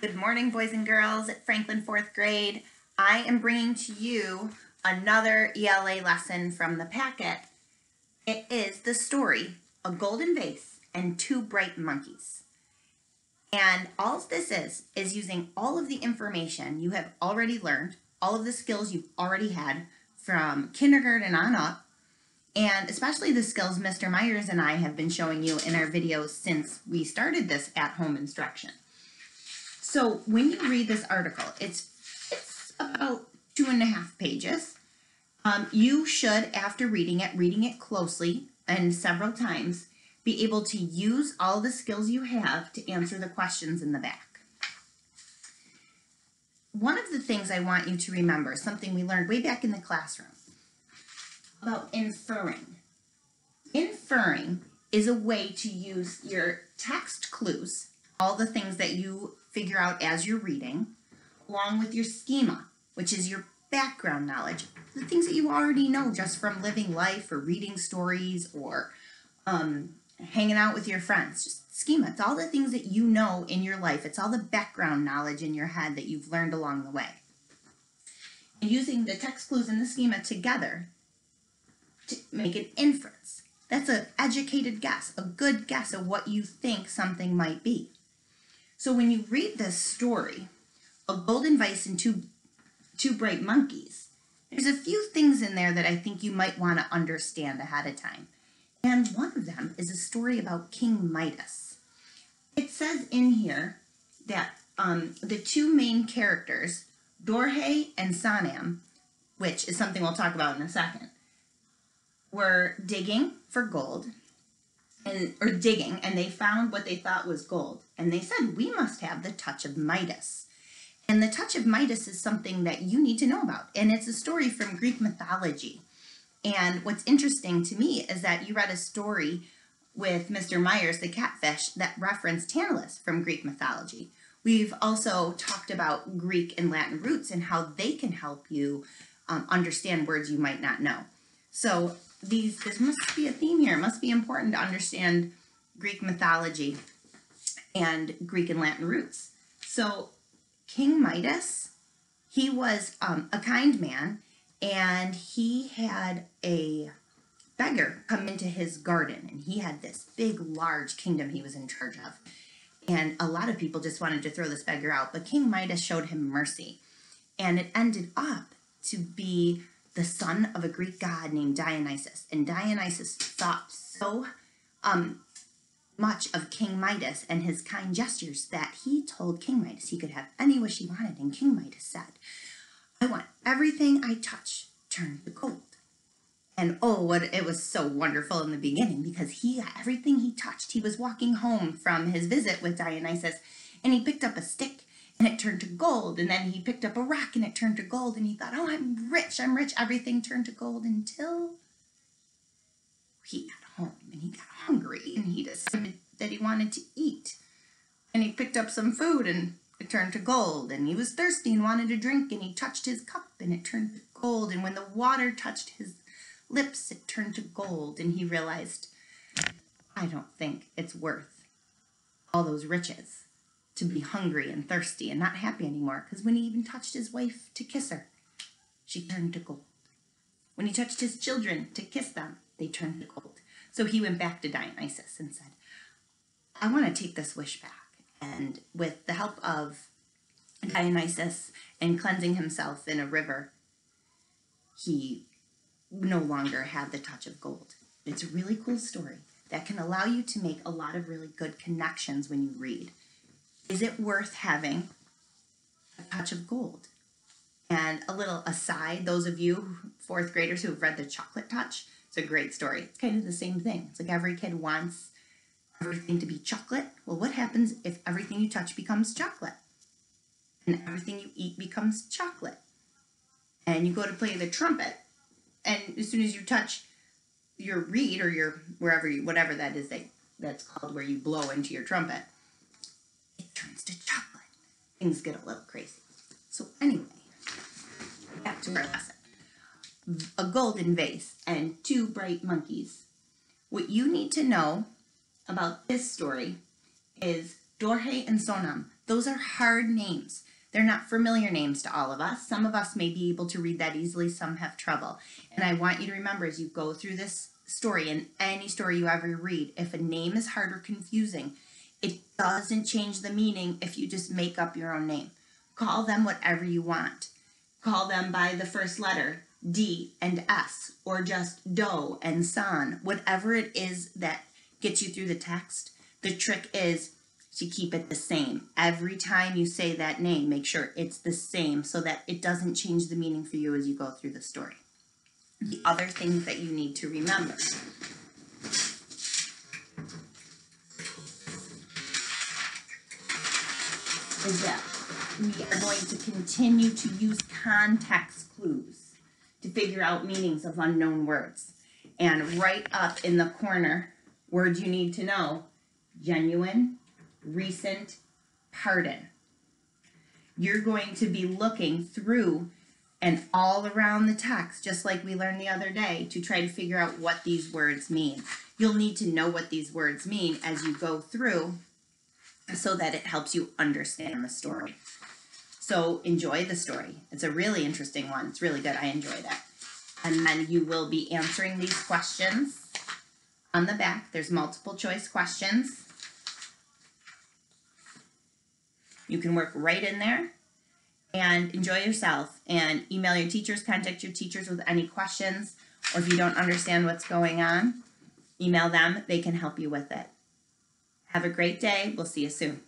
Good morning, boys and girls at Franklin fourth grade. I am bringing to you another ELA lesson from the packet. It is the story, A Golden Vase and Two Bright Monkeys. And all this is, is using all of the information you have already learned, all of the skills you've already had from kindergarten on up, and especially the skills Mr. Myers and I have been showing you in our videos since we started this at-home instruction. So when you read this article, it's, it's about two and a half pages. Um, you should, after reading it, reading it closely and several times, be able to use all the skills you have to answer the questions in the back. One of the things I want you to remember, something we learned way back in the classroom, about inferring. Inferring is a way to use your text clues, all the things that you figure out as you're reading, along with your schema, which is your background knowledge, the things that you already know just from living life or reading stories or um, hanging out with your friends. Just schema. It's all the things that you know in your life. It's all the background knowledge in your head that you've learned along the way. And using the text clues and the schema together to make an inference. That's an educated guess, a good guess of what you think something might be. So when you read this story of Golden Vase and Two, two Bright Monkeys, there's a few things in there that I think you might want to understand ahead of time. And one of them is a story about King Midas. It says in here that um, the two main characters, Dorje and Sonam, which is something we'll talk about in a second, were digging for gold and or digging and they found what they thought was gold. And they said we must have the touch of midas. And the touch of midas is something that you need to know about. And it's a story from greek mythology. And what's interesting to me is that you read a story with mr myers the catfish that referenced tantalus from greek mythology. We've also talked about greek and latin roots and how they can help you um, understand words you might not know. So these, this must be a theme here. It must be important to understand Greek mythology and Greek and Latin roots. So King Midas, he was um, a kind man and he had a beggar come into his garden and he had this big, large kingdom he was in charge of. And a lot of people just wanted to throw this beggar out, but King Midas showed him mercy. And it ended up to be the son of a Greek god named Dionysus. And Dionysus thought so um, much of King Midas and his kind gestures that he told King Midas he could have any wish he wanted. And King Midas said, I want everything I touch turned to gold. And oh, what it was so wonderful in the beginning because he everything he touched. He was walking home from his visit with Dionysus and he picked up a stick and it turned to gold. And then he picked up a rock and it turned to gold. And he thought, oh, I'm rich, I'm rich. Everything turned to gold until he got home and he got hungry and he decided that he wanted to eat. And he picked up some food and it turned to gold. And he was thirsty and wanted to drink and he touched his cup and it turned to gold. And when the water touched his lips, it turned to gold. And he realized, I don't think it's worth all those riches to be hungry and thirsty and not happy anymore because when he even touched his wife to kiss her, she turned to gold. When he touched his children to kiss them, they turned to gold. So he went back to Dionysus and said, I want to take this wish back. And with the help of Dionysus and cleansing himself in a river, he no longer had the touch of gold. It's a really cool story that can allow you to make a lot of really good connections when you read is it worth having a touch of gold? And a little aside, those of you fourth graders who have read The Chocolate Touch, it's a great story. It's kind of the same thing. It's like every kid wants everything to be chocolate. Well, what happens if everything you touch becomes chocolate? And everything you eat becomes chocolate. And you go to play the trumpet, and as soon as you touch your reed or your wherever you whatever that is that that's called where you blow into your trumpet, to chocolate. Things get a little crazy. So anyway, back to our lesson. A golden vase and two bright monkeys. What you need to know about this story is Dorje and Sonam, those are hard names. They're not familiar names to all of us. Some of us may be able to read that easily, some have trouble. And I want you to remember as you go through this story and any story you ever read, if a name is hard or confusing, it doesn't change the meaning if you just make up your own name. Call them whatever you want. Call them by the first letter, D and S, or just Do and San, whatever it is that gets you through the text. The trick is to keep it the same. Every time you say that name, make sure it's the same so that it doesn't change the meaning for you as you go through the story. The other things that you need to remember. Is that we are going to continue to use context clues to figure out meanings of unknown words. And right up in the corner, words you need to know genuine, recent, pardon. You're going to be looking through and all around the text, just like we learned the other day, to try to figure out what these words mean. You'll need to know what these words mean as you go through so that it helps you understand the story. So enjoy the story. It's a really interesting one. It's really good. I enjoyed it. And then you will be answering these questions on the back. There's multiple choice questions. You can work right in there and enjoy yourself and email your teachers, contact your teachers with any questions, or if you don't understand what's going on, email them. They can help you with it. Have a great day. We'll see you soon.